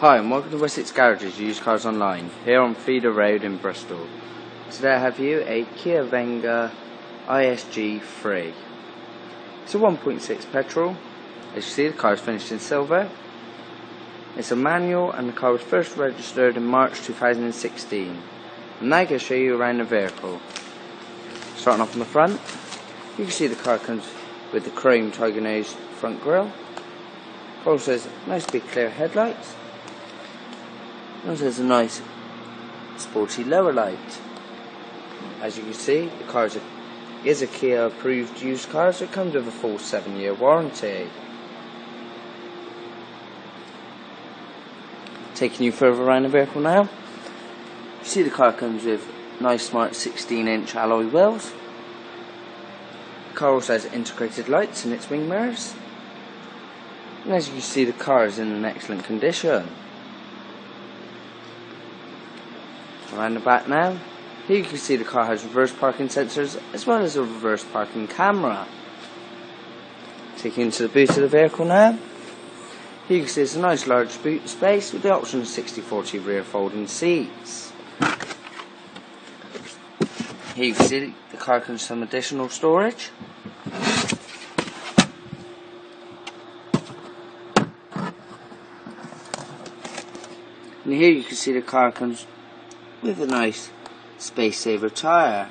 Hi and welcome to Wessex Garages Used Cars Online here on Feeder Road in Bristol. Today I have you a Kia Venga ISG 3. It's a 1.6 petrol. As you see the car is finished in silver. It's a manual and the car was first registered in March 2016. I'm now going to show you around the vehicle. Starting off on the front, you can see the car comes with the chrome tiger nose front grille. Also has nice big clear headlights also has a nice sporty lower light. As you can see, the car is a, is a Kia approved used car, so it comes with a full 7 year warranty. Taking you further around the vehicle now. You see the car comes with nice smart 16 inch alloy wheels. The car also has integrated lights in its wing mirrors. And as you can see the car is in an excellent condition. Around the back now, here you can see the car has reverse parking sensors as well as a reverse parking camera. Taking into the boot of the vehicle now, here you can see it's a nice large boot space with the option of 60-40 rear folding seats. Here you can see the car comes some additional storage. And here you can see the car comes with a nice space saver tyre.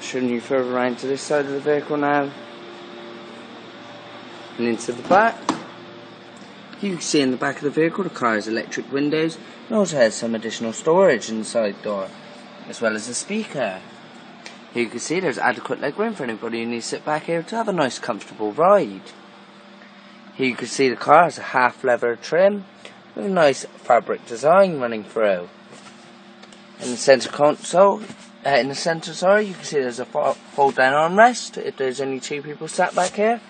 Showing you further around to this side of the vehicle now and into the back. You can see in the back of the vehicle the car has electric windows and also has some additional storage in the side door as well as a speaker. Here you can see there's adequate legroom for anybody who needs to sit back here to have a nice comfortable ride. Here you can see the car has a half leather trim with a nice fabric design running through. In the centre console, uh, in the centre, sorry, you can see there's a fold down armrest if there's only two people sat back here.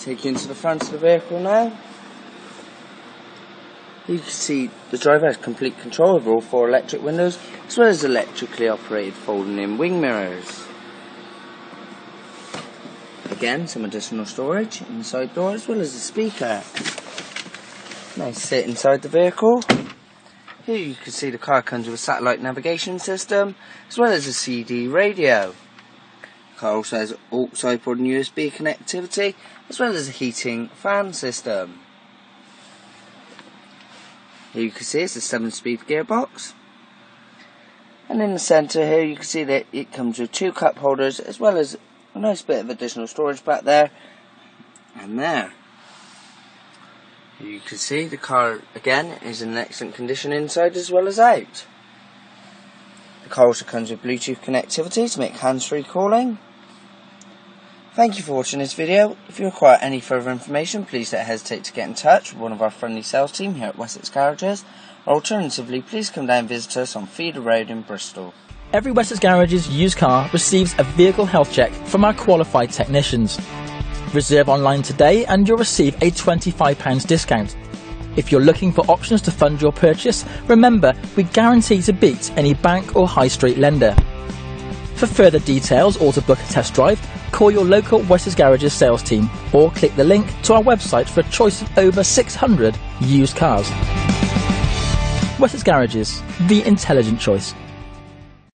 Take you into the front of the vehicle now. You can see the driver has complete control over all four electric windows as well as electrically operated folding in wing mirrors. Again, some additional storage inside door as well as a speaker. Nice sit inside the vehicle. Here you can see the car comes with a satellite navigation system as well as a CD radio. The car also has aux iPod and USB connectivity as well as a heating fan system. Here you can see it's a 7 speed gearbox. And in the centre here you can see that it comes with two cup holders as well as a nice bit of additional storage back there and there. You can see the car again is in excellent condition inside as well as out. The car also comes with Bluetooth connectivity to make hands-free calling. Thank you for watching this video. If you require any further information, please don't hesitate to get in touch with one of our friendly sales team here at Wessex Garages. Alternatively, please come down and visit us on Feeder Road in Bristol. Every Wessex Garages used car receives a vehicle health check from our qualified technicians. Reserve online today and you'll receive a £25 discount. If you're looking for options to fund your purchase, remember we guarantee to beat any bank or high street lender. For further details or to book a test drive, call your local Wessex Garages sales team or click the link to our website for a choice of over 600 used cars. Wessex Garages, the intelligent choice.